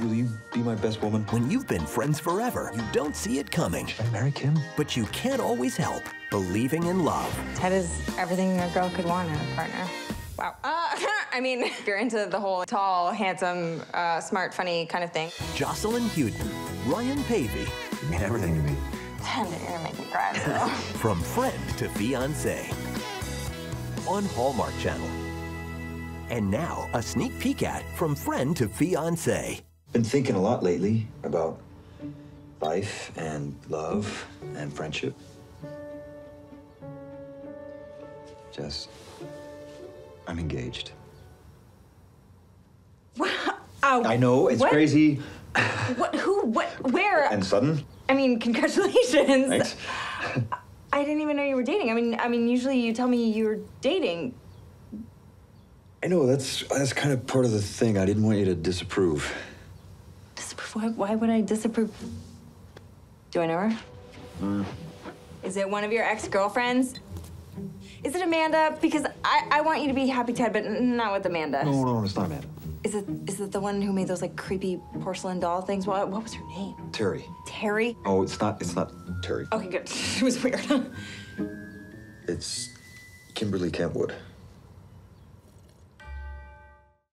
Will you be my best woman? When you've been friends forever, you don't see it coming. I marry Kim? But you can't always help believing in love. Ted is everything a girl could want in a partner. Wow. Uh, I mean, if you're into the whole tall, handsome, uh, smart, funny kind of thing. Jocelyn Hudon, Ryan Paevey. You mean everything to me. Ted, you're gonna make me cry, so. From friend to fiance. On Hallmark Channel. And now, a sneak peek at From Friend to Fiance. Been thinking a lot lately about life and love and friendship. Jess, I'm engaged. Wow. I know, it's what? crazy What? Who? What? Where? and sudden. I mean, congratulations. Thanks. I didn't even know you were dating. I mean, I mean, usually you tell me you were dating. I know, that's that's kind of part of the thing. I didn't want you to disapprove. Disapprove? Why, why would I disapprove? Do I know her? Mm. Is it one of your ex-girlfriends? Is it Amanda? Because I, I want you to be happy, Ted, but not with Amanda. No, no, it's not Amanda. Is it is it the one who made those like creepy porcelain doll things? What what was her name? Terry. Terry. Oh, it's not it's not Terry. Okay, good. It was weird. It's Kimberly Kentwood.